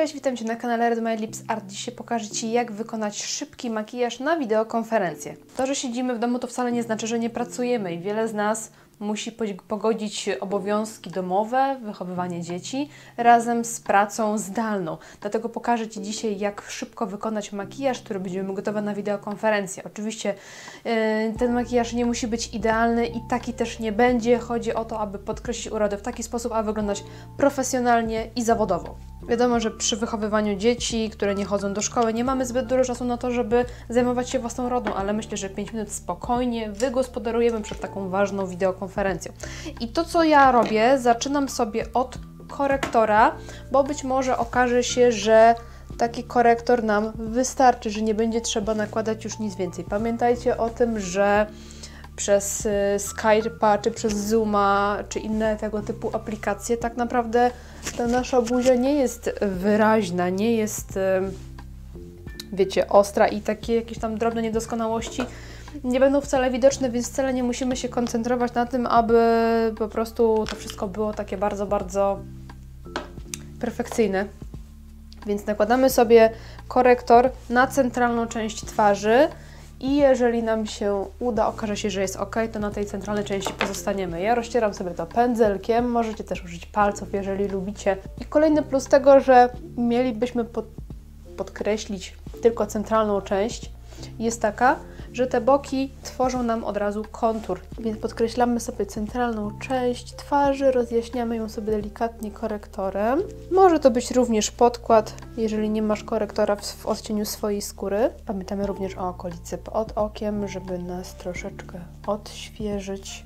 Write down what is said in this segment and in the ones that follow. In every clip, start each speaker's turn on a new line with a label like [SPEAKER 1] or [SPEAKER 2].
[SPEAKER 1] Cześć, witam Cię na kanale Red My Lips Art. Dzisiaj pokażę Ci, jak wykonać szybki makijaż na wideokonferencję. To, że siedzimy w domu, to wcale nie znaczy, że nie pracujemy i wiele z nas musi pogodzić obowiązki domowe, wychowywanie dzieci razem z pracą zdalną. Dlatego pokażę Ci dzisiaj, jak szybko wykonać makijaż, który będziemy gotowy na wideokonferencję. Oczywiście yy, ten makijaż nie musi być idealny i taki też nie będzie. Chodzi o to, aby podkreślić urodę w taki sposób, aby wyglądać profesjonalnie i zawodowo. Wiadomo, że przy wychowywaniu dzieci, które nie chodzą do szkoły, nie mamy zbyt dużo czasu na to, żeby zajmować się własną rodą, ale myślę, że 5 minut spokojnie wygospodarujemy przed taką ważną wideokonferencją. I to, co ja robię, zaczynam sobie od korektora, bo być może okaże się, że taki korektor nam wystarczy, że nie będzie trzeba nakładać już nic więcej. Pamiętajcie o tym, że przez y, Skype'a, czy przez Zooma, czy inne tego typu aplikacje, tak naprawdę ta nasza buzia nie jest wyraźna, nie jest, y, wiecie, ostra i takie jakieś tam drobne niedoskonałości nie będą wcale widoczne, więc wcale nie musimy się koncentrować na tym, aby po prostu to wszystko było takie bardzo, bardzo perfekcyjne. Więc nakładamy sobie korektor na centralną część twarzy, i jeżeli nam się uda, okaże się, że jest ok, to na tej centralnej części pozostaniemy. Ja rozcieram sobie to pędzelkiem, możecie też użyć palców, jeżeli lubicie. I kolejny plus tego, że mielibyśmy pod, podkreślić tylko centralną część, jest taka, że te boki tworzą nam od razu kontur, więc podkreślamy sobie centralną część twarzy, rozjaśniamy ją sobie delikatnie korektorem. Może to być również podkład, jeżeli nie masz korektora w, odcieniu swojej skóry. Pamiętamy również o okolicy pod okiem, żeby nas troszeczkę odświeżyć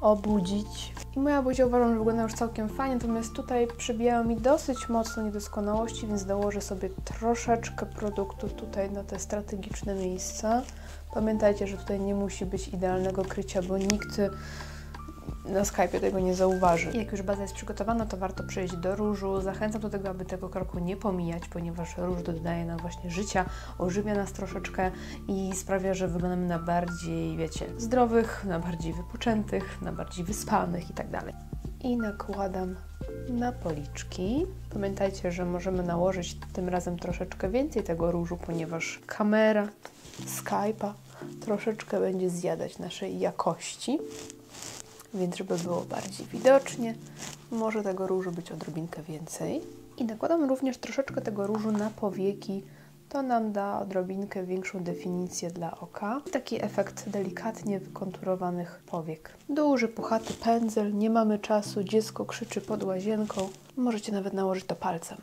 [SPEAKER 1] obudzić. I moja buzia uważam, że wygląda już całkiem fajnie, natomiast tutaj przybijają mi dosyć mocno niedoskonałości, więc dołożę sobie troszeczkę produktu tutaj na te strategiczne miejsca. Pamiętajcie, że tutaj nie musi być idealnego krycia, bo nikt na Skype tego nie zauważy. Jak już baza jest przygotowana, to warto przejść do różu. Zachęcam do tego, aby tego kroku nie pomijać, ponieważ róż dodaje nam właśnie życia, ożywia nas troszeczkę i sprawia, że wyglądamy na bardziej, wiecie, zdrowych, na bardziej wypoczętych, na bardziej wyspanych i tak. I nakładam na policzki. Pamiętajcie, że możemy nałożyć tym razem troszeczkę więcej tego różu, ponieważ kamera Skype'a troszeczkę będzie zjadać naszej jakości, więc żeby było bardziej widocznie, może tego różu być odrobinkę więcej. I nakładam również troszeczkę tego różu na powieki, to nam da odrobinkę większą definicję dla oka. Taki efekt delikatnie wykonturowanych powiek. Duży, puchaty pędzel, nie mamy czasu, dziecko krzyczy pod łazienką. Możecie nawet nałożyć to palcem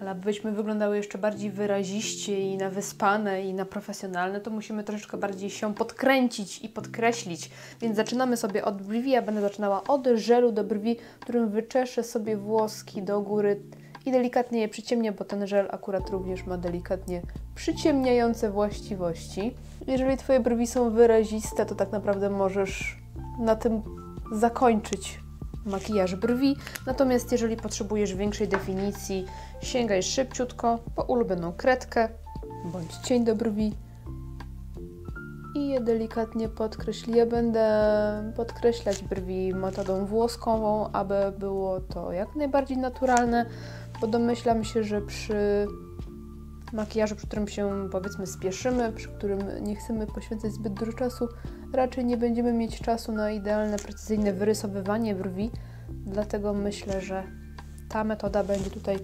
[SPEAKER 1] ale abyśmy wyglądały jeszcze bardziej wyraziście i na wyspane i na profesjonalne, to musimy troszeczkę bardziej się podkręcić i podkreślić. Więc zaczynamy sobie od brwi. Ja będę zaczynała od żelu do brwi, którym wyczeszę sobie włoski do góry i delikatnie je przyciemnię, bo ten żel akurat również ma delikatnie przyciemniające właściwości. Jeżeli Twoje brwi są wyraziste, to tak naprawdę możesz na tym zakończyć makijaż brwi. Natomiast jeżeli potrzebujesz większej definicji, sięgaj szybciutko po ulubioną kredkę bądź cień do brwi i je delikatnie podkreśl. Ja będę podkreślać brwi metodą włoskową, aby było to jak najbardziej naturalne, bo domyślam się, że przy makijażu, przy którym się powiedzmy spieszymy, przy którym nie chcemy poświęcać zbyt dużo czasu, raczej nie będziemy mieć czasu na idealne, precyzyjne wyrysowywanie brwi, dlatego myślę, że ta metoda będzie tutaj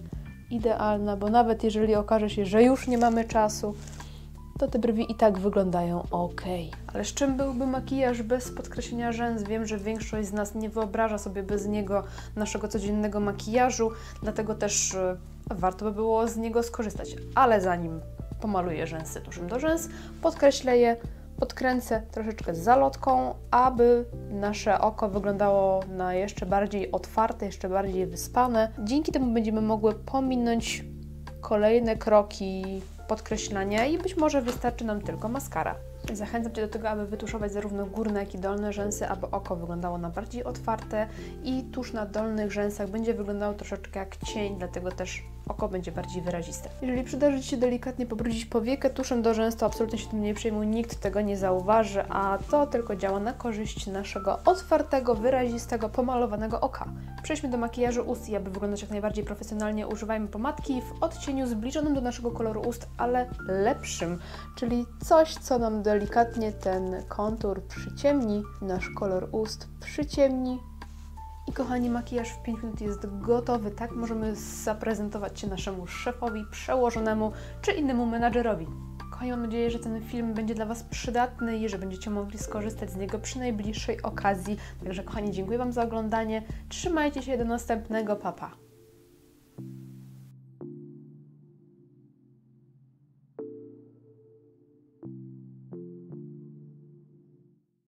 [SPEAKER 1] idealna, bo nawet jeżeli okaże się, że już nie mamy czasu, to te brwi i tak wyglądają ok. Ale z czym byłby makijaż bez podkreślenia rzęs? Wiem, że większość z nas nie wyobraża sobie bez niego naszego codziennego makijażu, dlatego też e, warto by było z niego skorzystać. Ale zanim pomaluję rzęsy tuszem do rzęs, podkreślę je podkręcę troszeczkę zalotką, aby nasze oko wyglądało na jeszcze bardziej otwarte, jeszcze bardziej wyspane. Dzięki temu będziemy mogły pominąć kolejne kroki podkreślania i być może wystarczy nam tylko maskara. Zachęcam Cię do tego, aby wytuszować zarówno górne, jak i dolne rzęsy, aby oko wyglądało na bardziej otwarte i tusz na dolnych rzęsach będzie wyglądał troszeczkę jak cień, dlatego też oko będzie bardziej wyraziste. Jeżeli przydarzy Ci się delikatnie pobrudzić powiekę tuszem do rzęs, to absolutnie się tym nie przejmuj, nikt tego nie zauważy, a to tylko działa na korzyść naszego otwartego, wyrazistego, pomalowanego oka. Przejdźmy do makijażu ust i aby wyglądać jak najbardziej profesjonalnie, używajmy pomadki w odcieniu zbliżonym do naszego koloru ust, ale lepszym, czyli coś, co nam delikatnie ten kontur przyciemni, nasz kolor ust przyciemni. I kochani, makijaż w 5 minut jest gotowy, tak możemy zaprezentować się naszemu szefowi, przełożonemu czy innemu menadżerowi. Kochani, mam nadzieję, że ten film będzie dla Was przydatny i że będziecie mogli skorzystać z niego przy najbliższej okazji. Także kochani, dziękuję Wam za oglądanie. Trzymajcie się do następnego, papa.